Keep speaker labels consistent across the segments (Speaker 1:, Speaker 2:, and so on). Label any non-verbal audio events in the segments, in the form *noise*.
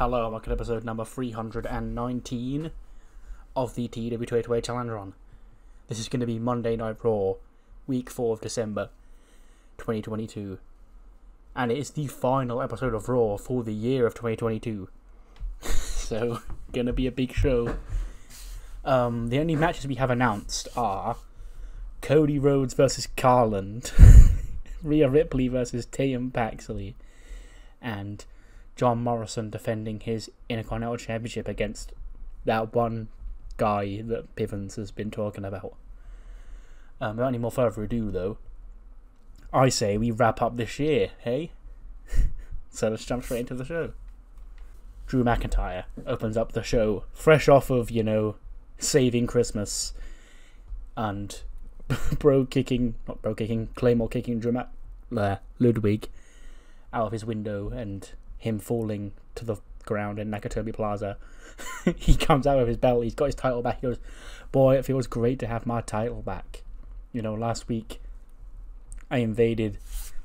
Speaker 1: Hello, welcome to episode number 319 of the TW28 Challenger on. This is going to be Monday Night Raw, week 4 of December 2022. And it is the final episode of Raw for the year of 2022. *laughs* so, gonna be a big show. Um, the only matches we have announced are Cody Rhodes versus Carland, *laughs* Rhea Ripley versus Tatum Paxley, and John Morrison defending his Intercontinental Championship against that one guy that Bivens has been talking about. Um, without any more further ado, though, I say we wrap up this year, hey? *laughs* so let's jump straight into the show. Drew McIntyre opens up the show, fresh off of, you know, saving Christmas and *laughs* bro kicking, not bro kicking, Claymore kicking Drew Mac- uh, Ludwig out of his window and him falling to the ground in Nakatomi Plaza. *laughs* he comes out with his belt, he's got his title back. He goes, Boy, it feels great to have my title back. You know, last week I invaded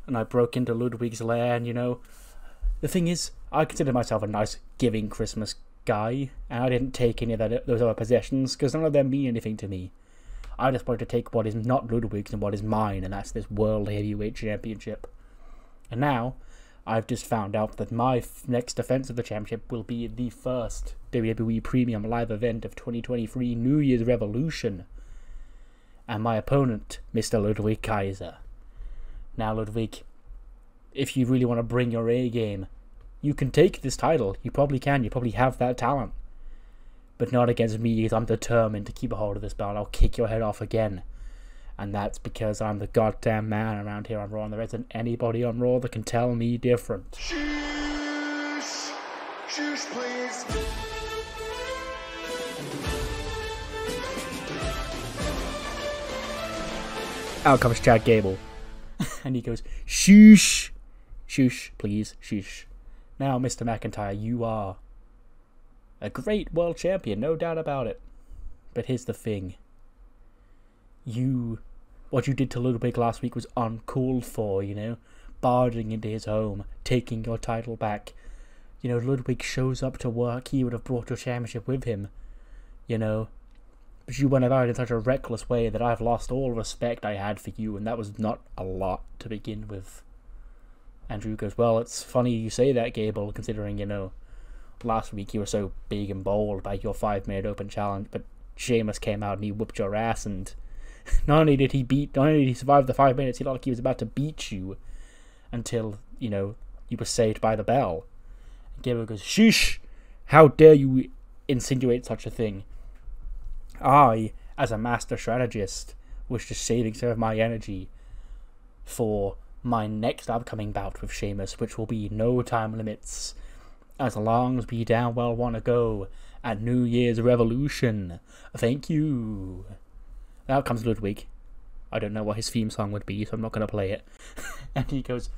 Speaker 1: and I broke into Ludwig's lair, and you know, the thing is, I consider myself a nice giving Christmas guy, and I didn't take any of that, those other possessions because none of them mean anything to me. I just wanted to take what is not Ludwig's and what is mine, and that's this World Heavyweight Championship. And now, I've just found out that my next defense of the championship will be the first WWE Premium Live event of 2023 New Year's Revolution. And my opponent, Mr. Ludwig Kaiser. Now, Ludwig, if you really want to bring your A game, you can take this title. You probably can. You probably have that talent. But not against me, because I'm determined to keep a hold of this belt. I'll kick your head off again. And that's because I'm the goddamn man around here on Raw, and there isn't anybody on Raw that can tell me different.
Speaker 2: Juice! Juice, please!
Speaker 1: Out comes Chad Gable. *laughs* and he goes, Shoosh! Shoosh, please, shoosh. Now, Mr. McIntyre, you are a great world champion, no doubt about it. But here's the thing. You. What you did to Ludwig last week was uncalled for, you know? Barging into his home, taking your title back. You know, Ludwig shows up to work, he would have brought your championship with him. You know? But you went about in such a reckless way that I've lost all respect I had for you, and that was not a lot to begin with. And Drew goes, Well, it's funny you say that, Gable, considering, you know, last week you were so big and bold by your five minute open challenge, but Sheamus came out and he whooped your ass, and *laughs* not only did he beat, not only did he survive the five minutes, he looked like he was about to beat you until, you know, you were saved by the bell. And Gable goes, Sheesh! How dare you insinuate such a thing? I, as a master strategist, was just saving some of my energy for my next upcoming bout with Sheamus, which will be no time limits, as long as we damn well want to go at New Year's Revolution. Thank you. Now comes Ludwig. I don't know what his theme song would be, so I'm not going to play it. *laughs* and he goes,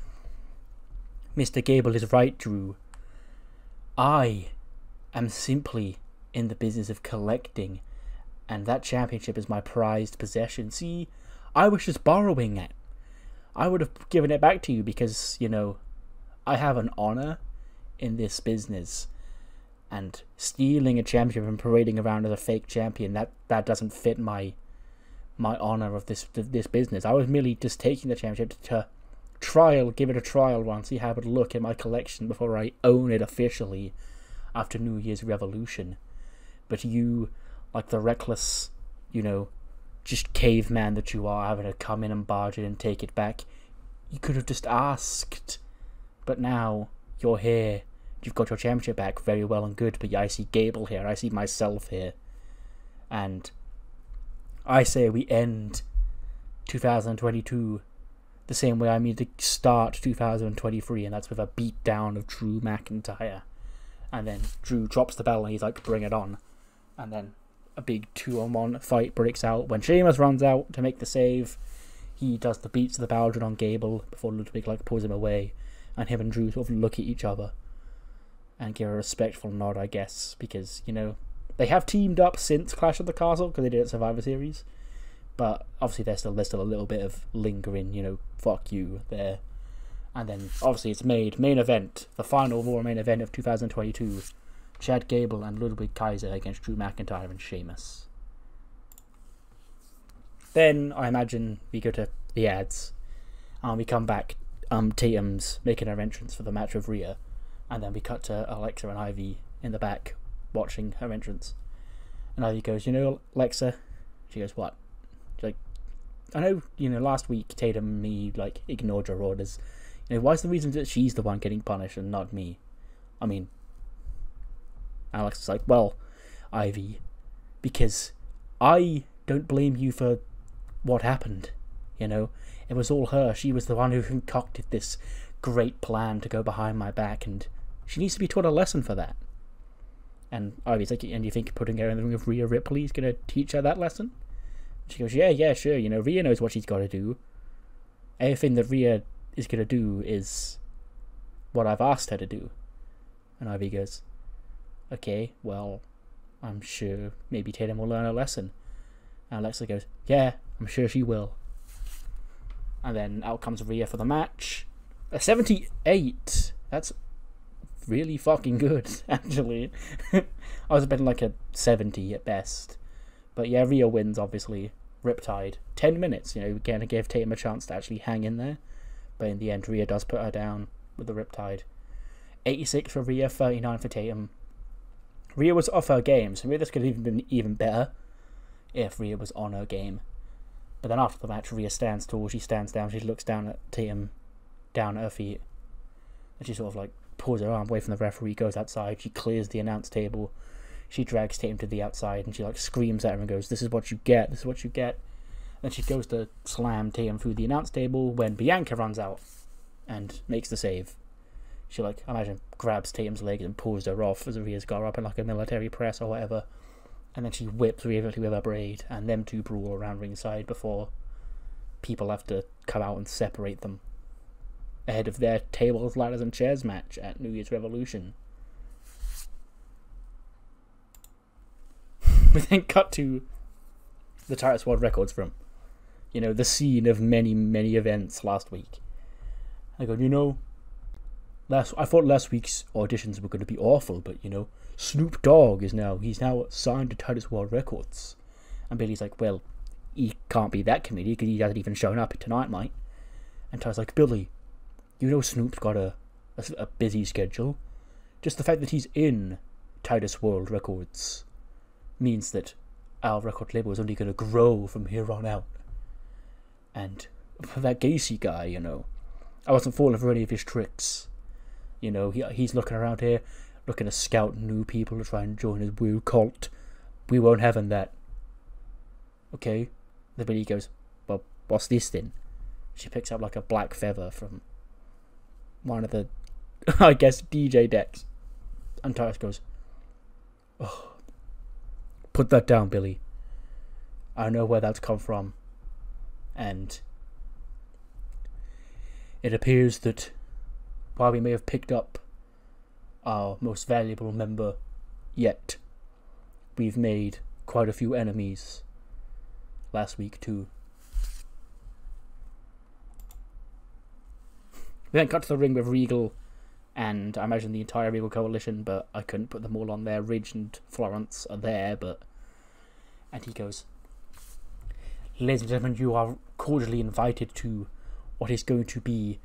Speaker 1: Mr. Gable is right, Drew. I am simply in the business of collecting and that championship is my prized possession. See, I was just borrowing it. I would have given it back to you because, you know, I have an honor in this business. And stealing a championship and parading around as a fake champion, that, that doesn't fit my my honor of this this business. I was merely just taking the championship to trial, give it a trial run, see how it would look in my collection before I own it officially after New Year's Revolution. But you like the reckless, you know, just caveman that you are, having to come in and barge in and take it back. You could have just asked. But now, you're here. You've got your championship back, very well and good, but I see Gable here, I see myself here. And I say we end 2022 the same way I mean to start 2023, and that's with a beatdown of Drew McIntyre. And then Drew drops the bell and he's like, bring it on. And then a big two on one fight breaks out when Sheamus runs out to make the save. He does the beats of the Bodhrán on Gable before Ludwig like pulls him away, and him and Drew sort of look at each other and give a respectful nod, I guess, because you know they have teamed up since Clash of the Castle because they did it Survivor Series, but obviously there's still there's still a little bit of lingering, you know, fuck you there, And then obviously it's made main event, the final Raw main event of 2022. Chad Gable and Ludwig Kaiser against Drew McIntyre and Sheamus. Then I imagine we go to the ads, and we come back. Um, Tatum's making her entrance for the match with Rhea, and then we cut to Alexa and Ivy in the back watching her entrance. And Ivy goes, "You know, Alexa," she goes, "What?" She's like, "I know, you know, last week Tatum and me like ignored your orders. You know, why's the reason that she's the one getting punished and not me? I mean, Alex is like, well, Ivy, because I don't blame you for what happened. You know, it was all her. She was the one who concocted this great plan to go behind my back, and she needs to be taught a lesson for that. And Ivy's like, and you think putting her in the ring with Rhea Ripley is going to teach her that lesson? She goes, yeah, yeah, sure. You know, Rhea knows what she's got to do. Everything that Rhea is going to do is what I've asked her to do. And Ivy goes, okay, well, I'm sure maybe Tatum will learn a lesson. And Alexa goes, yeah, I'm sure she will. And then out comes Rhea for the match. A 78. That's really fucking good, *laughs* actually. *laughs* I was betting like a 70 at best. But yeah, Rhea wins, obviously. Riptide. 10 minutes, you know, again, it gave Tatum a chance to actually hang in there. But in the end, Rhea does put her down with the Riptide. 86 for Rhea, 39 for Tatum. Rhea was off her game, so maybe this could have even been even better if Rhea was on her game. But then after the match, Rhea stands tall, she stands down, she looks down at Tatum, down at her feet, and she sort of like pulls her arm away from the referee, goes outside, she clears the announce table, she drags Tatum to the outside, and she like screams at him and goes, This is what you get, this is what you get. Then she goes to slam Tatum through the announce table when Bianca runs out and makes the save. She like I imagine grabs Tatum's leg and pulls her off as Rhea's got up in like a military press or whatever. And then she whips Rhea with her braid and them two brawl around ringside before people have to come out and separate them ahead of their tables, ladders and chairs match at New Year's Revolution. *laughs* we then cut to the Titus World Records room. You know, the scene of many, many events last week. I go, you know, last I thought last week's auditions were going to be awful, but you know, Snoop Dogg is now he's now signed to Titus World Records, and Billy's like, well, he can't be that committee because he hasn't even shown up tonight, mate. And Ty's like, Billy, you know Snoop's got a, a a busy schedule. Just the fact that he's in Titus World Records means that our record label is only going to grow from here on out. And that Gacy guy, you know, I wasn't falling for any of his tricks. You know, he he's looking around here, looking to scout new people to try and join his weird cult. We won't have him that. Okay. The Billy goes, Well, what's this then? She picks up like a black feather from one of the *laughs* I guess DJ decks. And Titus goes, Oh put that down, Billy. I know where that's come from. And it appears that while we may have picked up our most valuable member yet, we've made quite a few enemies last week too. We then cut to the ring with Regal and I imagine the entire Regal Coalition, but I couldn't put them all on there. Ridge and Florence are there, but. And he goes, Ladies and gentlemen, you are cordially invited to what is going to be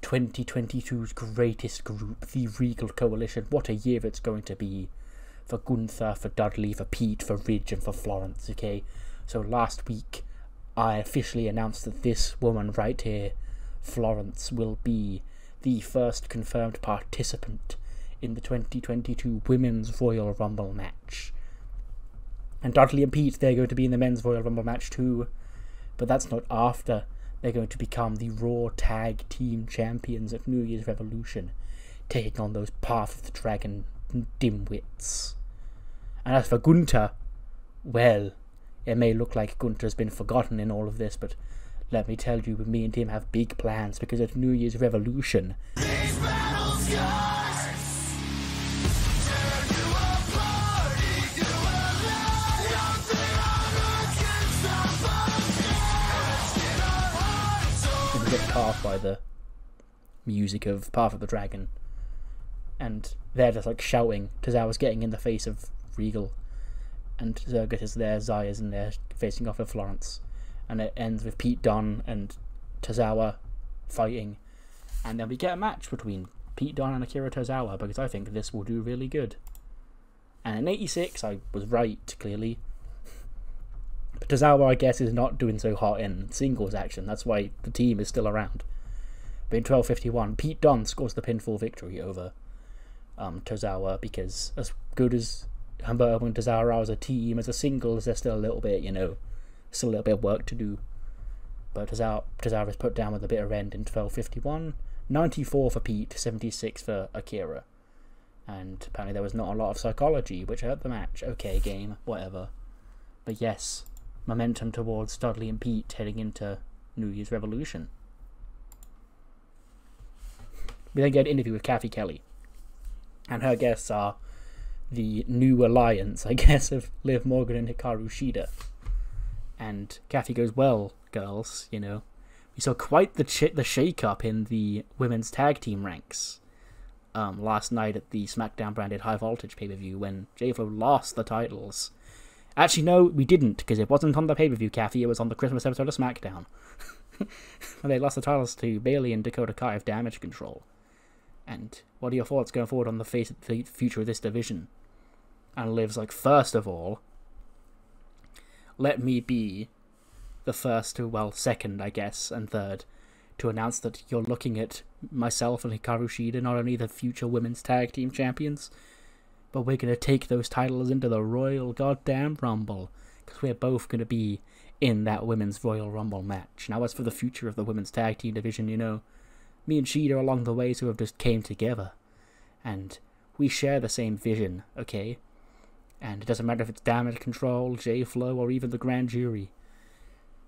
Speaker 1: 2022's greatest group, the Regal Coalition. What a year it's going to be for Gunther, for Dudley, for Pete, for Ridge, and for Florence, okay? So last week, I officially announced that this woman right here, Florence, will be the first confirmed participant in the 2022 Women's Royal Rumble match. And Dudley and Pete, they're going to be in the Men's Royal Rumble match too. But that's not after they're going to become the Raw Tag Team Champions at New Year's Revolution, taking on those Path of the Dragon dimwits. And as for Gunther, well, it may look like Gunther's been forgotten in all of this, but let me tell you, me and him have big plans because at New Year's Revolution, get caught by the music of Path of the Dragon. And they're just like shouting. Tozawa's getting in the face of Regal. And Zergus is there, Zaya's in there facing off with Florence. And it ends with Pete Dunne and Tozawa fighting. And then we get a match between Pete Dunne and Akira Tozawa because I think this will do really good. And in 86, I was right, clearly. But Tozawa, I guess, is not doing so hot in singles action. That's why the team is still around. But in 1251, Pete Dunne scores the pinfall victory over um, Tozawa because as good as Humberto and Tozawa are as a team, as a singles, they're still a little bit, you know, still a little bit of work to do. But Tozawa is put down with a bitter end in 1251. 94 for Pete, 76 for Akira. And apparently there was not a lot of psychology, which hurt the match. Okay, game, whatever. But yes, momentum towards Dudley and Pete heading into New Year's Revolution. We then get an interview with Kathy Kelly. And her guests are the new alliance, I *laughs* guess, of Liv Morgan and Hikaru Shida. And Kathy goes, Well, girls, you know, we saw quite the ch- the shake up in the women's tag team ranks um, last night at the SmackDown branded High Voltage pay per view when J-Flo lost the titles. Actually, no, we didn't because it wasn't on the pay per view, Kathy. It was on the Christmas episode of SmackDown. and *laughs* they lost the titles to Bayley and Dakota Kai of Damage Control. And what are your thoughts going forward on the face the future of this division? And Liv's like, first of all, let me be the first to, well, second, I guess, and third, to announce that you're looking at myself and Hikaru Shida, not only the future women's tag team champions, but we're going to take those titles into the Royal Goddamn Rumble, because we're both going to be in that women's Royal Rumble match. Now, as for the future of the women's tag team division, you know, me and Shida along the way sort of just came together, and we share the same vision, okay? And it doesn't matter if it's Damage Control, J-Flow, or even the Grand Jury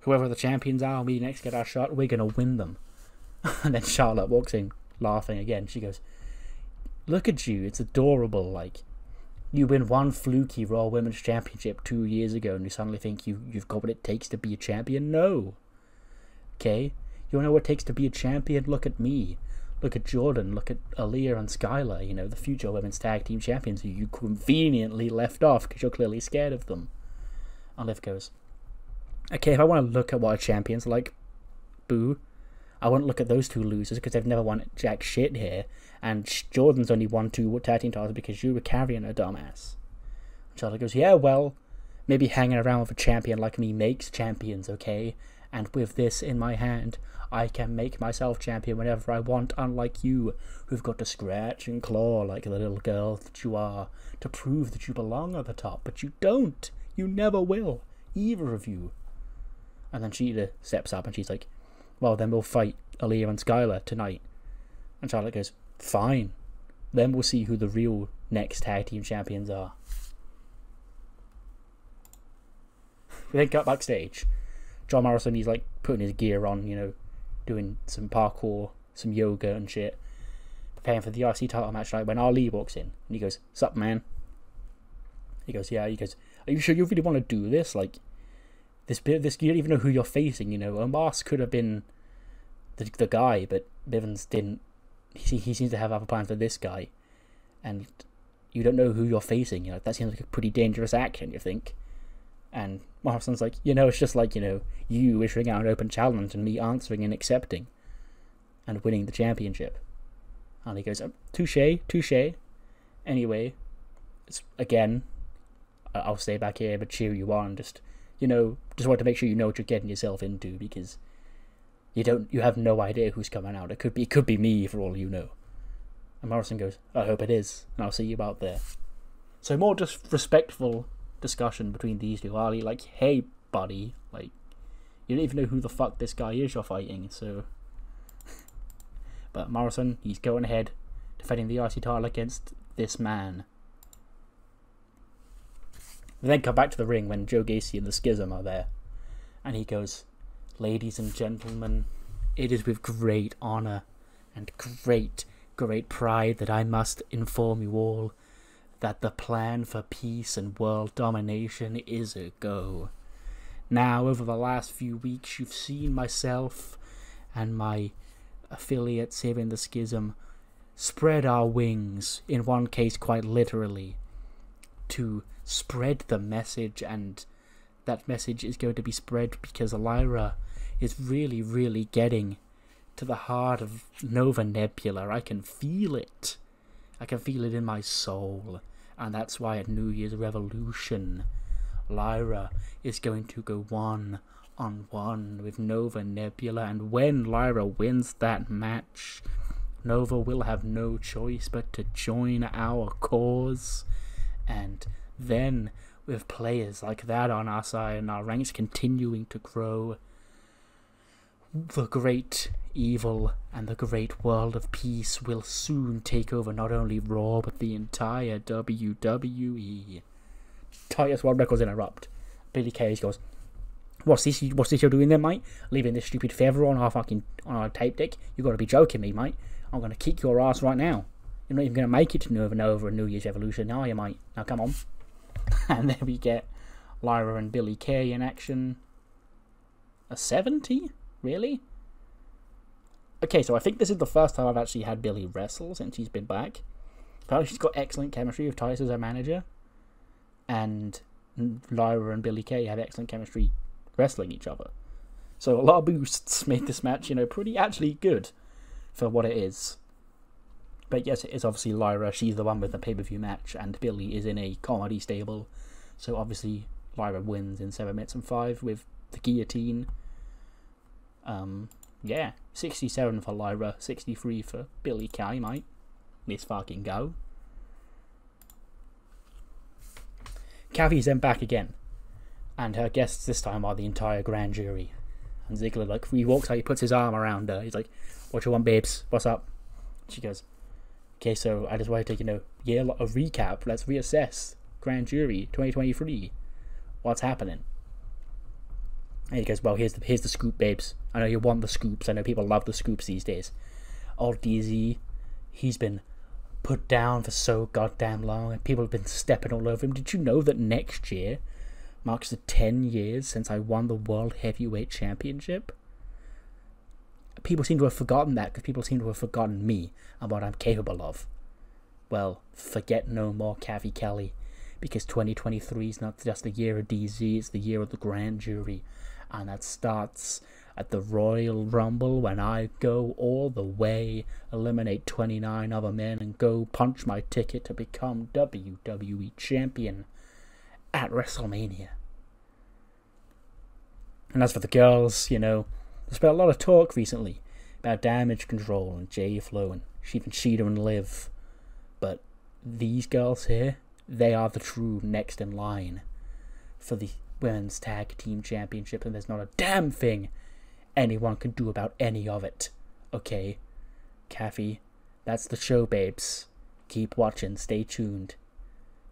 Speaker 1: whoever the champions are, we next get our shot, we're going to win them. *laughs* and then Charlotte walks in laughing again. She goes, Look at you, it's adorable. Like, you win one fluky Raw Women's Championship two years ago and you suddenly think you, you've got what it takes to be a champion? No. Okay? You know what it takes to be a champion? Look at me. Look at Jordan. Look at Aliyah and Skylar, you know, the future women's tag team champions who you conveniently left off because you're clearly scared of them. Liv goes, okay, if I want to look at what a champion's like, boo, I won't look at those two losers because they've never won jack shit here. And Jordan's only won two tag team titles because you were carrying a dumbass. Charlotte goes, yeah, well, maybe hanging around with a champion like me makes champions, okay? And with this in my hand, I can make myself champion whenever I want, unlike you, who've got to scratch and claw like the little girl that you are, to prove that you belong at the top. But you don't. You never will. Either of you. And then Shida steps up and she's like, Well, then we'll fight Aliyah and Skylar tonight. And Charlotte goes, Fine. Then we'll see who the real next tag team champions are. *laughs* we then cut backstage. John Morrison, he's like putting his gear on, you know, doing some parkour, some yoga and shit, preparing for the IC title match. Like when Ali walks in and he goes, "Sup, man?" He goes, "Yeah." He goes, "Are you sure you really want to do this? Like, this bit, this you don't even know who you're facing. You know, Omos could have been the the guy, but Bivens didn't. He he seems to have other plans for this guy, and you don't know who you're facing. You know, that seems like a pretty dangerous action. You think." And Morrison's like, you know, it's just like, you know, you issuing out an open challenge and me answering and accepting and winning the championship. And he goes, oh, touche, touche. Anyway, it's again, I'll stay back here but cheer you on. Just, you know, just want to make sure you know what you're getting yourself into because you don't, you have no idea who's coming out. It could be, it could be me for all you know. And Morrison goes, I hope it is, and I'll see you out there. So more just respectful discussion between these two. Ali, like, hey, buddy, like, you don't even know who the fuck this guy is you're fighting, so. *laughs* but Morrison, he's going ahead, defending the IC title against this man. We then come back to the ring when Joe Gacy and the Schism are there, and he goes, Ladies and gentlemen, it is with great honour and great, great pride that I must inform you all that the plan for peace and world domination is a go. Now, over the last few weeks, you've seen myself and my affiliates here in the schism spread our wings, in one case quite literally, to spread the message, and that message is going to be spread because Lyra is really, really getting to the heart of Nova Nebula. I can feel it. I can feel it in my soul. And that's why at New Year's Revolution, Lyra is going to go one on one with Nova Nebula. And when Lyra wins that match, Nova will have no choice but to join our cause. And then, with players like that on our side and our ranks continuing to grow, the great evil and the great world of peace will soon take over not only Raw but the entire WWE. Titus World Records interrupt. Billy Kay goes, "What's this? What's this you're doing there, mate? Leaving this stupid feather on our fucking on our tape deck? You got to be joking me, mate. I'm gonna kick your ass right now. You're not even gonna make it to Nova Nova and New Year's Evolution, are you, mate? Now come on." *laughs* and then we get Lyra and Billy Kay in action. A seventy, really? Okay, so I think this is the first time I've actually had Billy wrestle since he's been back. Apparently, she's got excellent chemistry with Titus as her manager, and Lyra and Billy Kay have excellent chemistry wrestling each other. So a lot of boosts made this match, you know, pretty actually good for what it is. But yes, it is obviously Lyra. She's the one with the pay per view match, and Billy is in a comedy stable. So obviously, Lyra wins in 7 minutes and 5 with the guillotine. Um, yeah, 67 for Lyra, 63 for Billy Kay, mate. Let's fucking go. Kathy's then back again, and her guests this time are the entire grand jury. And Ziggler, like, he walks out, he puts his arm around her. He's like, What you want, babes? What's up? She goes, Okay, so I just want to you know, yeah, a recap. Let's reassess. Grand jury 2023. What's happening? And he goes, Well, here's the, here's the scoop, babes. I know you want the scoops. I know people love the scoops these days. Old DZ, he's been put down for so goddamn long, and people have been stepping all over him. Did you know that next year marks the 10 years since I won the World Heavyweight Championship? People seem to have forgotten that because people seem to have forgotten me and what I'm capable of. Well, forget no more, Kathy Kelly, because 2023 is not just the year of DZ, it's the year of the grand jury, and that starts at the Royal Rumble when I go all the way, eliminate 29 other men, and go punch my ticket to become WWE Champion at WrestleMania. And as for the girls, you know, there's been a lot of talk recently about damage control and J Flow and even Shida and Liv. But these girls here, they are the true next in line for the women's tag team championship, and there's not a damn thing anyone can do about any of it. Okay, Kathy, that's the show, babes. Keep watching, stay tuned.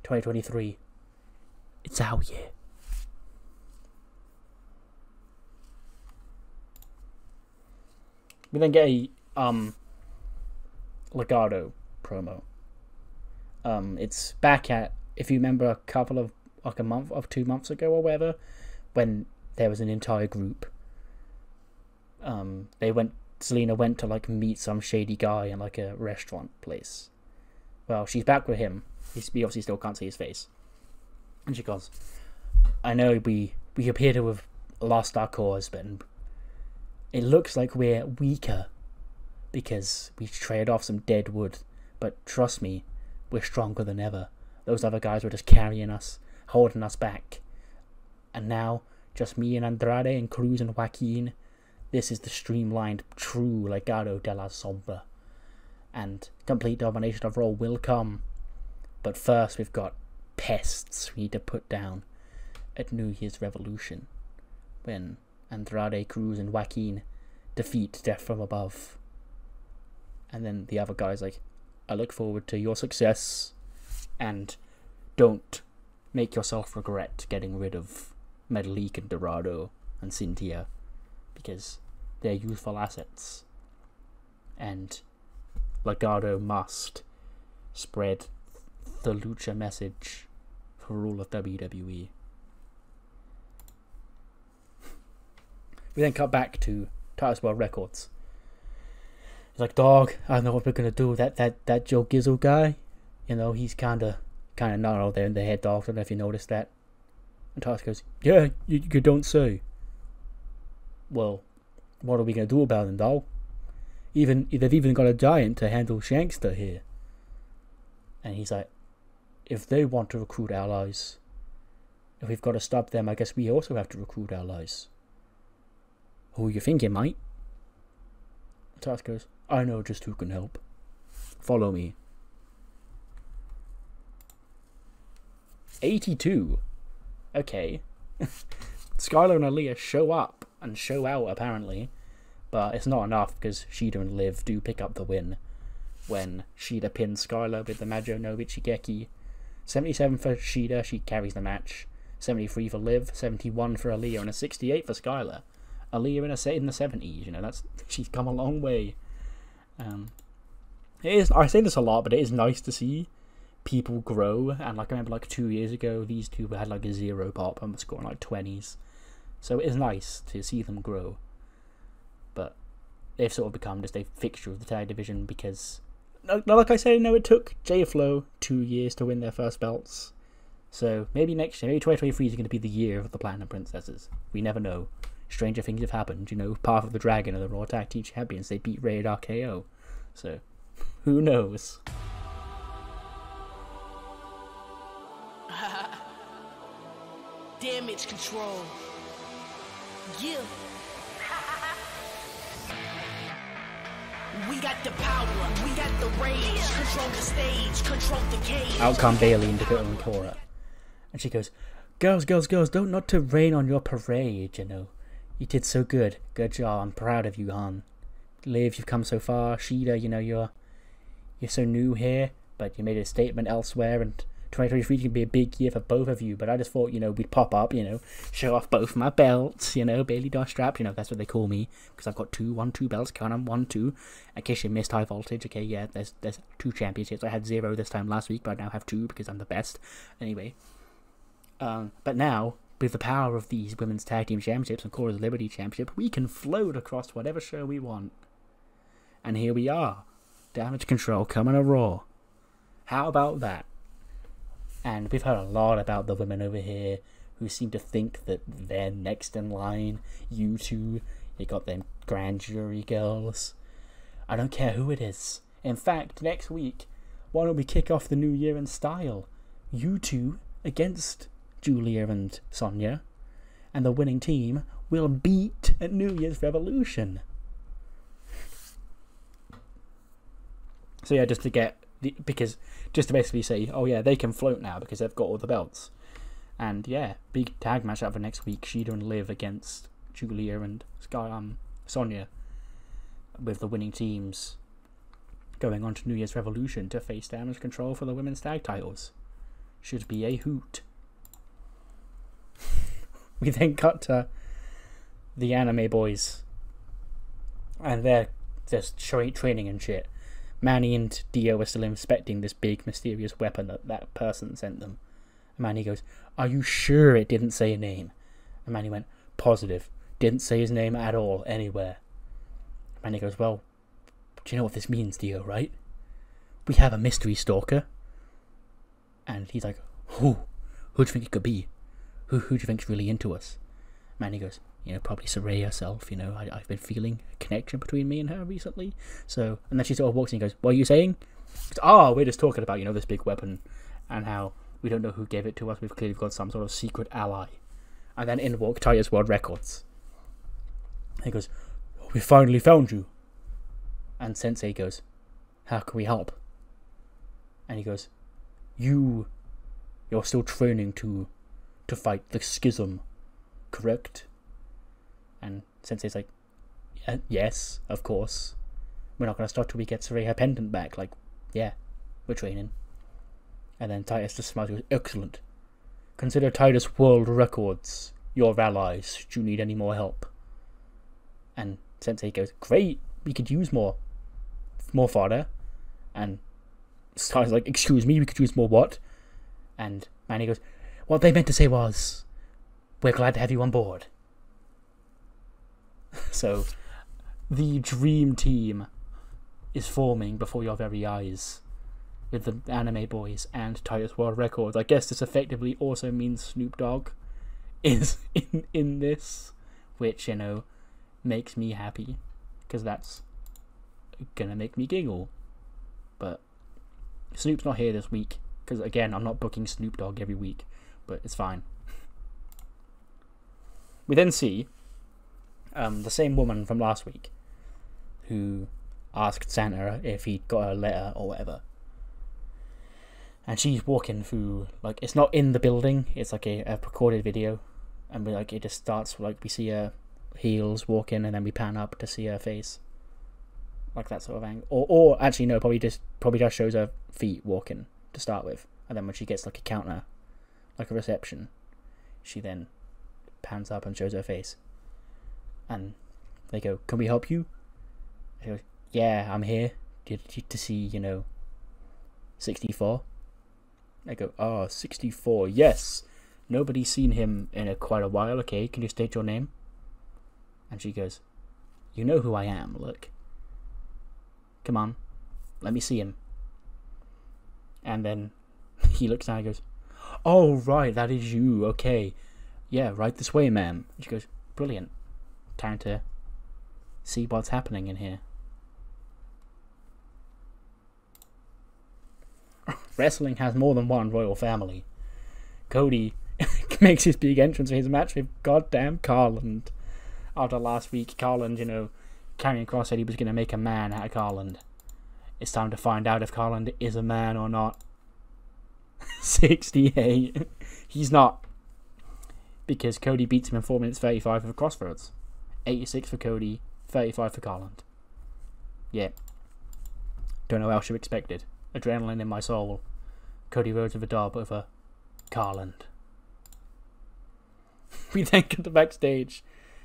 Speaker 1: 2023, it's our year. We then get a um Legado promo. Um, it's back at if you remember a couple of like a month of two months ago or whatever, when there was an entire group. Um, they went. Selena went to like meet some shady guy in like a restaurant place. Well, she's back with him. He's, we obviously still can't see his face. And she goes, "I know we we appear to have lost our cause, but it looks like we're weaker because we traded off some dead wood. But trust me, we're stronger than ever. Those other guys were just carrying us, holding us back. And now, just me and Andrade and Cruz and Joaquin, this is the streamlined, true Legado de la Sombra. And complete domination of Raw will come. But first, we've got pests we need to put down at New Year's Revolution. When Andrade, Cruz, and Joaquin defeat Death from Above. And then the other guy's like, I look forward to your success and don't make yourself regret getting rid of Metalik and Dorado and Cynthia because they're useful assets. And Legado must spread the Lucha message for all of WWE. We then cut back to Titus World Records. He's like, dog, I don't know what we're gonna do. That that that Joe Gizzle guy, you know, he's kinda kinda not all there in the head know if you noticed that. And Titus goes, Yeah, you, you don't say. Well, what are we gonna do about him, dog? Even they've even got a giant to handle Shankster here. And he's like, if they want to recruit allies, if we've got to stop them, I guess we also have to recruit allies. Who you thinking, mate? Task goes, I know just who can help. Follow me. 82. Okay. *laughs* Skylar and Aliyah show up and show out, apparently. But it's not enough because Shida and Liv do pick up the win when Shida pins Skylar with the Majo no Ichigeki. 77 for Shida, she carries the match. 73 for Liv, 71 for Aliyah, and a 68 for Skylar. Aliyah in, a, in the 70s, you know, that's *laughs* she's come a long way. Um, it is, I say this a lot, but it is nice to see people grow. And like I remember, like two years ago, these two had like a zero pop and were scoring like 20s. So it is nice to see them grow. But they've sort of become just a fixture of the tag division because like I said, no, it took J-Flow two years to win their first belts. So maybe next year, maybe 2023 is going to be the year of the Platinum Princesses. We never know. Stranger things have happened. You know, Path of the Dragon are the Raw Tag Team Champions. They beat Rated RKO. So, who knows?
Speaker 3: Damage control. Yeah. We got the power, we got the rage, control the stage, control the cage.
Speaker 1: Out come Bayley and Dakota and Cora. And she goes, Girls, girls, girls, don't not to rain on your parade, you know. You did so good. Good job. I'm proud of you, hon. Liv, you've come so far. Shida, you know, you're you're so new here, but you made a statement elsewhere and 2023 can be a big year for both of you, but I just thought, you know, we'd pop up, you know, show off both my belts, you know, Bayley Dosh strap, you know, that's what they call me, because I've got two, one, two belts, count them, one, two. In case you missed high voltage, okay, yeah, there's there's two championships. I had zero this time last week, but I now have two because I'm the best. Anyway, um, but now with the power of these women's tag team championships and Cora's Liberty Championship, we can float across whatever show we want. And here we are, Damage Control coming to Raw. How about that? And we've heard a lot about the women over here who seem to think that they're next in line. You two, you got them grand jury girls. I don't care who it is. In fact, next week, why don't we kick off the new year in style? You two against Julia and Sonia, and the winning team will beat at New Year's Revolution. So yeah, just to get the, because just to basically say, oh yeah, they can float now because they've got all the belts. And yeah, big tag match up for next week: Shida and Liv against Julia and Sky um with the winning teams going on to New Year's Revolution to face Damage Control for the women's tag titles. Should be a hoot. *laughs* we then cut to the anime boys, and they're just training and shit. Manny and Dio are still inspecting this big mysterious weapon that that person sent them. And Manny goes, Are you sure it didn't say a name? And Manny went, Positive. Didn't say his name at all, anywhere. Manny goes, Well, do you know what this means, Dio, right? We have a mystery stalker. And he's like, Who? Who do you think it could be? Who, who do you think's really into us? Manny goes, you know, probably Saraya herself. You know, I, I've been feeling a connection between me and her recently. So, and then she sort of walks in and goes, "What are you saying?" Oh, we're just talking about you know this big weapon, and how we don't know who gave it to us. We've clearly got some sort of secret ally. And then in walk Titus World Records. He goes, "We finally found you." And Sensei goes, "How can we help?" And he goes, "You, you're still training to, to fight the schism, correct?" And Sensei's like, yes, of course. We're not going to start till we get Saraya pendant back. Like, yeah, we're training. And then Titus just smiles goes, excellent. Consider Titus world records your allies. Do you need any more help? And Sensei goes, great, we could use more, more fodder. And Titus like, excuse me, we could use more what? And Manny goes, what they meant to say was, we're glad to have you on board. So, the dream team is forming before your very eyes with the anime boys and Titus World Records. I guess this effectively also means Snoop Dogg is *laughs* in in this, which you know makes me happy because that's gonna make me giggle. But Snoop's not here this week because again I'm not booking Snoop Dogg every week, but it's fine. We then see um, the same woman from last week who asked Santa if he got a letter or whatever. And she's walking through, like, it's not in the building, it's like a, a recorded video. And we, like, it just starts, like, we see her heels walking and then we pan up to see her face. Like that sort of angle. Or, or actually, no, probably just, probably just shows her feet walking to start with. And then when she gets, like, a counter, like a reception, she then pans up and shows her face. And they go, Can we help you? She goes, Yeah, I'm here to, to see, you know, 64. I go, Oh, 64, yes. Nobody's seen him in a, quite a while, okay? Can you state your name? And she goes, You know who I am, look. Come on, let me see him. And then *laughs* he looks down and goes, Oh, right, that is you, okay. Yeah, right this way, ma'am. She goes, Brilliant. Time to see what's happening in here. *laughs* Wrestling has more than one royal family. Cody *laughs* makes his big entrance for his match with goddamn Carland. After last week, Carland, you know, Karrion Kross said he was going to make a man out of Carland. It's time to find out if Carland is a man or not. *laughs* 68. He's not. Because Cody beats him in 4 minutes 35 for Cross Rhodes. 86 for Cody, 35 for Carland. Yeah. Don't know how else you expected. Adrenaline in my soul. Cody Rhodes with a dub over Carland. *laughs* we then cut to backstage.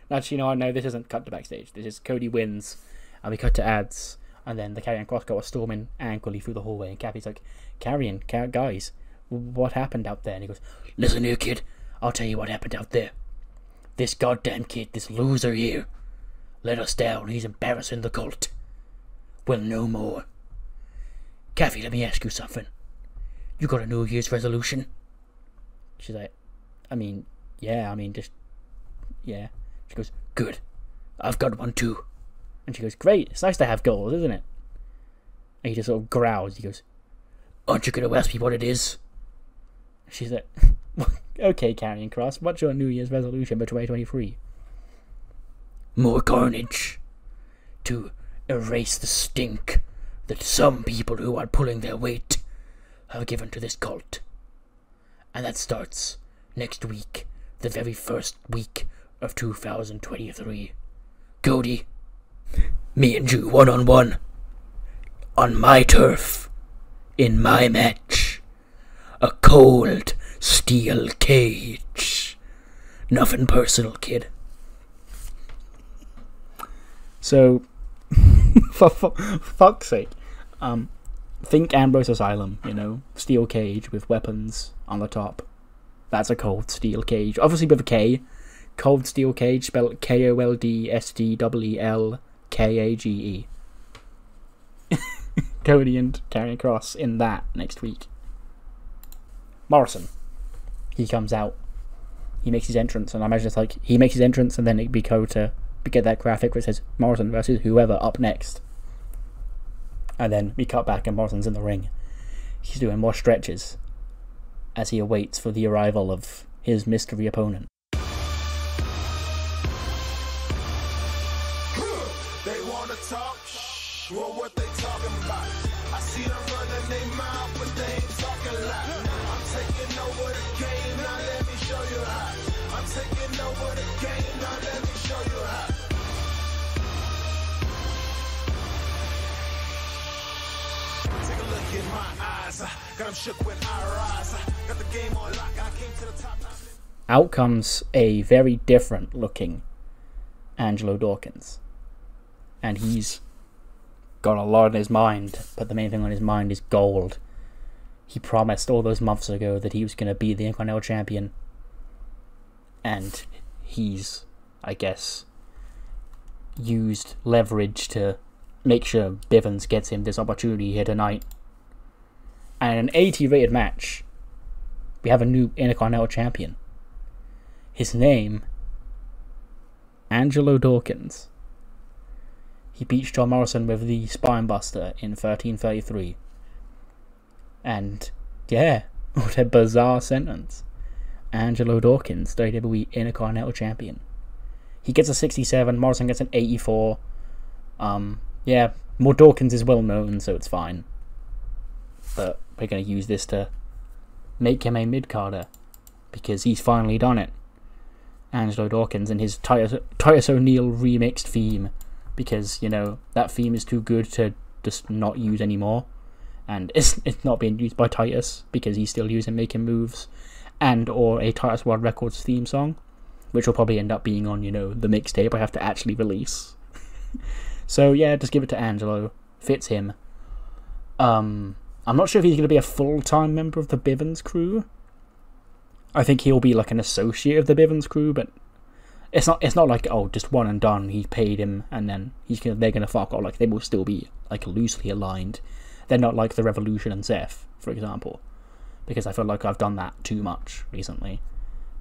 Speaker 1: Actually, no, no, this isn't cut to backstage. This is Cody wins, and we cut to ads, and then the Karrion Kross are storming angrily through the hallway, and Kathy's like, Karrion, Car- guys, what happened out there? And he goes, Listen here, kid, I'll tell you what happened out there. This goddamn kid, this loser here, let us down. He's embarrassing the cult. Well, no more. Kathy, let me ask you something. You got a New Year's resolution? She's like, I mean, yeah, I mean, just, yeah. She goes, good. I've got one too. And she goes, great. It's nice to have goals, isn't it? And he just sort of growls. He goes, aren't you going to ask me what it is? She's like, *laughs* *laughs* okay, Karrion Kross, what's your New Year's resolution for 2023? More carnage. To erase the stink that some people who are pulling their weight have given to this cult. And that starts next week, the very first week of 2023. Cody, me and you one on one. On my turf. In my match. A cold steel cage. Nothing personal, kid. So, *laughs* for, fuck's sake, um, think Ambrose Asylum, you know, steel cage with weapons on the top. That's a cold steel cage, obviously with a K. Cold steel cage, spelled K O L D S T E L K A G E. *laughs* Cody and Karrion Kross in that next week. Morrison, he comes out. He makes his entrance, and I imagine it's like he makes his entrance, and then it'd be Cody to get that graphic where it says Morrison versus whoever up next. And then we cut back, and Morrison's in the ring. He's doing more stretches as he awaits for the arrival of his mystery opponent. Out comes a very different looking Angelo Dawkins. And he's got a lot on his mind, but the main thing on his mind is gold. He promised all those months ago that he was going to be the Intercontinental Champion. And he's, I guess, used leverage to make sure Bivens gets him this opportunity here tonight. And an 80 rated match, we have a new Intercontinental Champion. His name, Angelo Dawkins. He beat John Morrison with the Spinebuster in 1333. And yeah, *laughs* what a bizarre sentence. Angelo Dawkins, WWE Intercontinental Champion. He gets a 67, Morrison gets an 84. Um, yeah, more Dawkins is well known, so it's fine. But we're going to use this to make him a mid carder because he's finally done it. Angelo Dawkins and his Titus, Titus O'Neil remixed theme because, you know, that theme is too good to just not use anymore. And *laughs* it's, it's not being used by Titus because he's still using Making Moves and or a Titus World Records theme song, which will probably end up being on, you know, the mixtape I have to actually release. *laughs* so yeah, just give it to Angelo. Fits him. Um, I'm not sure if he's going to be a full-time member of the Bivens crew. I think he'll be like an associate of the Bivens crew, but it's not. It's not like oh, just one and done. He paid him, and then he's gonna. They're gonna fuck off. Like they will still be like loosely aligned. They're not like the Revolution and Zeph, for example, because I feel like I've done that too much recently.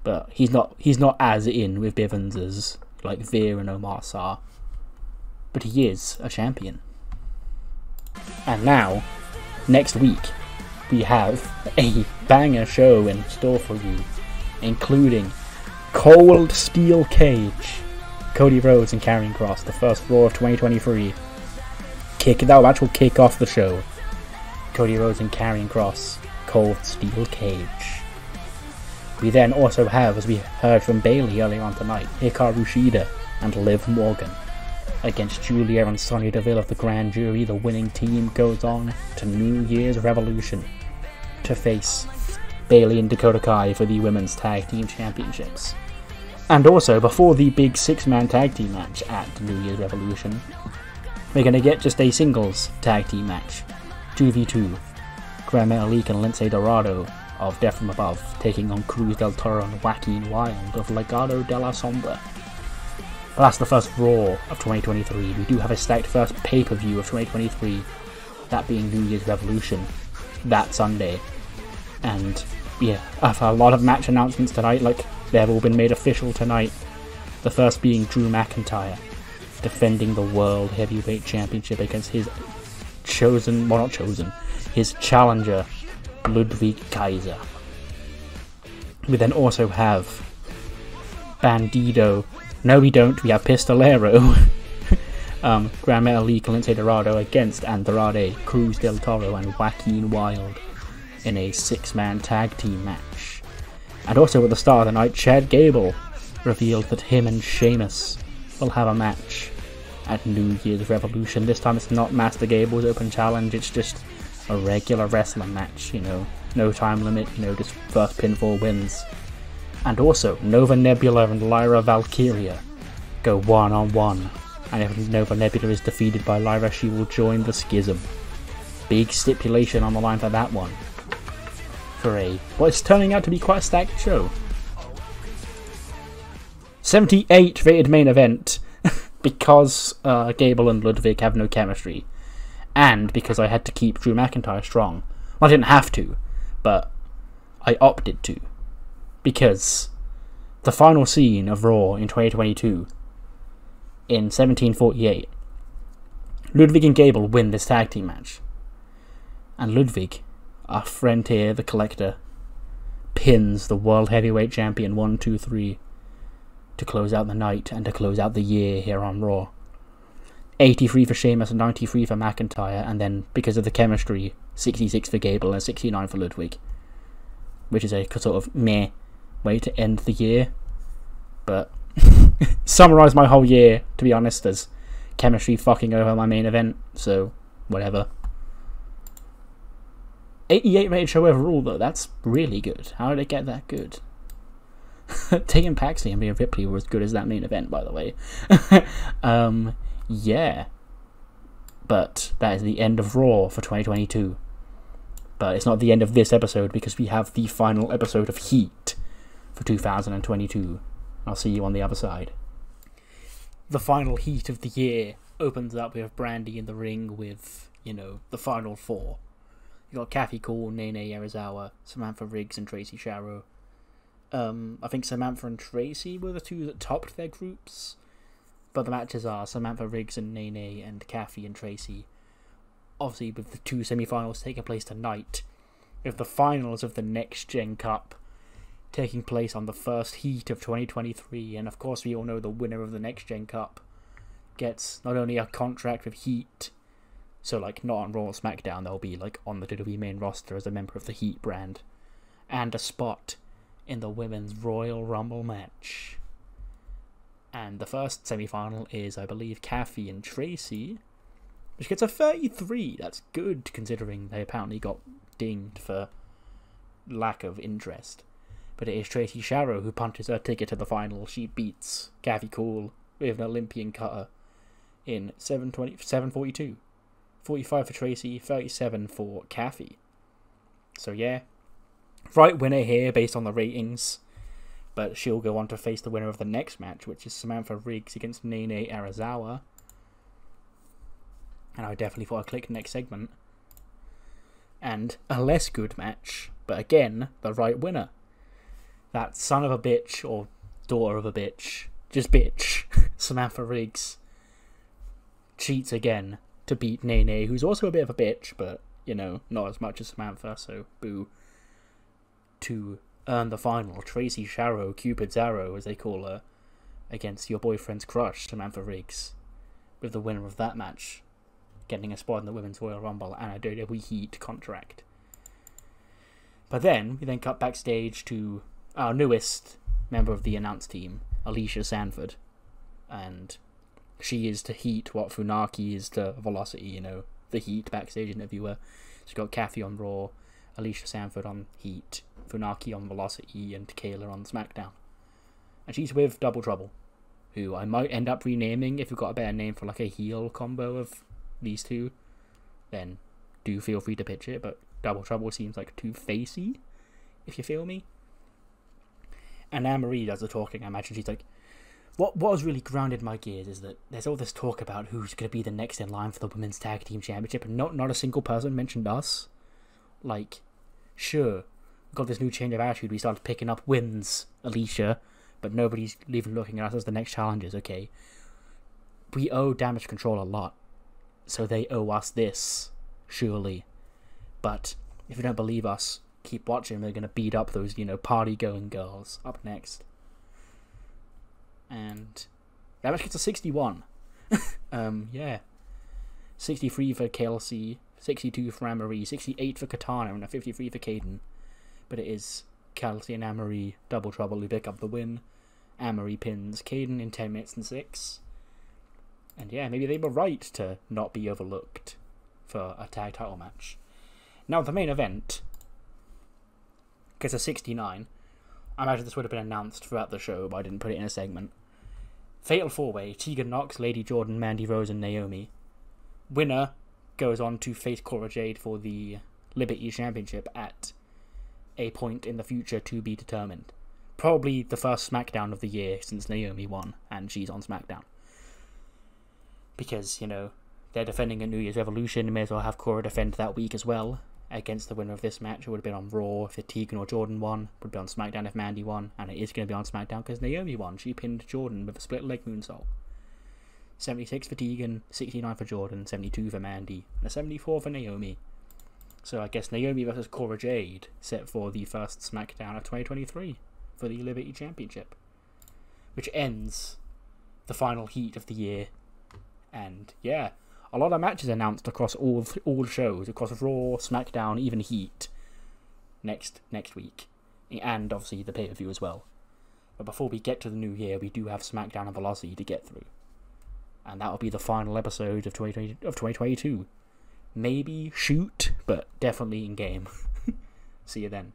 Speaker 1: But he's not. He's not as in with Bivens as like Veer and Omar Sa. But he is a champion. And now, next week, we have a banger show in store for you, including Cold Steel Cage, Cody Rhodes and Karrion Kross, the first Raw of 2023. Kick that match will kick off the show. Cody Rhodes and Karrion Kross, Cold Steel Cage. We then also have, as we heard from Bayley earlier on tonight, Hikaru Shida and Liv Morgan. Against Julia and Sonya Deville of the Grand Jury, the winning team goes on to New Year's Revolution to face Bayley and Dakota Kai for the Women's Tag Team Championships. And also, before the big six man tag team match at New Year's Revolution, we're going to get just a singles tag team match 2v2. Gran Metalik and Lince Dorado of Death from Above taking on Cruz del Toro and Joaquin Wild of Legado de la Sombra. But that's the first Raw of 2023. We do have a stacked first pay per view of 2023, that being New Year's Revolution, that Sunday. And yeah, a lot of match announcements tonight, like they've all been made official tonight. The first being Drew McIntyre defending the World Heavyweight Championship against his chosen, well, not chosen, his challenger, Ludwig Kaiser. We then also have Bandido. No, we don't. We have Pistolero. *laughs* um, Gran Metalik and Lince Dorado against Andrade, Cruz del Toro, and Joaquin Wild in a six-man tag team match. And also at the start of the night, Chad Gable revealed that him and Sheamus will have a match at New Year's Revolution. This time it's not Master Gable's Open Challenge, it's just a regular wrestling match, you know. No time limit, you know, just first pinfall wins. And also, Nova Nebula and Lyra Valkyria go one on one. And if Nova Nebula is defeated by Lyra, she will join the Schism. Big stipulation on the line for that one. For a what's turning out to be quite a stacked show. 78 rated main event *laughs* because uh, Gable and Ludwig have no chemistry, and because I had to keep Drew McIntyre strong. Well, I didn't have to, but I opted to because the final scene of Raw in 2022 in 1748, Ludwig and Gable win this tag team match, and Ludwig, our friend here, the Collector, pins the World Heavyweight Champion one, two, three to close out the night and to close out the year here on Raw. 83 for Sheamus, 93 for McIntyre, and then because of the chemistry, 66 for Gable and 69 for Ludwig. Which is a sort of meh way to end the year. But *laughs* summarise my whole year, to be honest, as chemistry fucking over my main event, so whatever. 88 rated show overall, though, that's really good. How did it get that good? *laughs* Tatum Paxley and Rhea Ripley were as good as that main event, by the way. *laughs* um, yeah. But that is the end of Raw for 2022. But it's not the end of this episode because we have the final episode of Heat for 2022. I'll see you on the other side. The final heat of the year opens up with Brandy in the ring with, you know, the final four. You got Kathy Cool, Nene Yarizawa, Samantha Riggs, and Tracy Sharrow. Um, I think Samantha and Tracy were the two that topped their groups. But the matches are Samantha Riggs and Nene and Kathy and Tracy. Obviously, with the two semi-finals taking place tonight, with the finals of the Next Gen Cup taking place on the first heat of 2023, and of course we all know the winner of the Next Gen Cup gets not only a contract with Heat, so like not on Raw or SmackDown, they'll be like on the WWE main roster as a member of the Heat brand, and a spot in the Women's Royal Rumble match. And the first semi final is, I believe, Kathy and Tracy, which gets a 33. That's good considering they apparently got dinged for lack of interest. But it is Tracy Sharrow who punches her ticket to the final. She beats Kathy Cool with an Olympian cutter in 720, 742. 45 for Tracy, 37 for Kathy. So yeah, right winner here based on the ratings. But she'll go on to face the winner of the next match, which is Samantha Riggs against Nene Arizawa. And I definitely thought I'd click next segment. And a less good match, but again, the right winner. That son of a bitch, or daughter of a bitch, just bitch, *laughs* Samantha Riggs, cheats again to beat Nene, who's also a bit of a bitch, but, you know, not as much as Samantha, so boo. To earn the final, Tracy Sharrow, Cupid's Arrow, as they call her, against your boyfriend's crush, Samantha Riggs, with the winner of that match getting a spot in the Women's Royal Rumble and a WWE Heat contract. But then, we then cut backstage to our newest member of the announce team, Alicia Sanford. And she is to Heat what Funaki is to Velocity, you know, the Heat backstage interviewer. She's got Kathy on Raw, Alicia Sanford on Heat, Funaki on Velocity, and Kayla on SmackDown. And she's with Double Trouble, who I might end up renaming if we've got a better name for like a heel combo of these two. Then do feel free to pitch it, but Double Trouble seems like too facey, if you feel me. And Anne Marie does the talking. I imagine she's like, what what has really grounded my gears is that there's all this talk about who's going to be the next in line for the women's tag team championship, and not not a single person mentioned us. Like, sure, got this new change of attitude. We started picking up wins, Alicia, but nobody's even looking at us as the next challengers. Okay, we owe Damage Control a lot, so they owe us this, surely. But if you don't believe us, keep watching. They're going to beat up those, you know, party going girls. Up next and that match gets a 61. *laughs* um, yeah. 63 for Kelsey, 62 for Anne-Marie, 68 for Katana, and a 53 for Caden. But it is Kelsey and Anne-Marie double trouble who pick up the win. Anne-Marie pins Caden in 10 minutes and 6. And yeah, maybe they were right to not be overlooked for a tag title match. Now, the main event gets a 69. I imagine this would have been announced throughout the show, but I didn't put it in a segment. Fatal four way Tegan Knox, Lady Jordan, Mandy Rose, and Naomi. Winner goes on to face Cora Jade for the Liberty Championship at a point in the future to be determined. Probably the first SmackDown of the year since Naomi won, and she's on SmackDown. Because, you know, they're defending a New Year's Revolution, may as well have Cora defend that week as well against the winner of this match. It would have been on Raw if Tegan or Jordan won. It would be on SmackDown if Mandy won. And it is going to be on SmackDown because Naomi won. She pinned Jordan with a split leg moonsault. 76 for Tegan, 69 for Jordan, 72 for Mandy, and a 74 for Naomi. So I guess Naomi versus Cora Jade set for the first SmackDown of 2023 for the Liberty Championship, which ends the final heat of the year. And yeah, a lot of matches announced across all all shows, across Raw, SmackDown, even Heat. Next next week, and obviously the pay per view as well. But before we get to the new year, we do have SmackDown and Velocity to get through, and that will be the final episode of 2020 of 2022. Maybe shoot, but definitely in game. *laughs* See you then.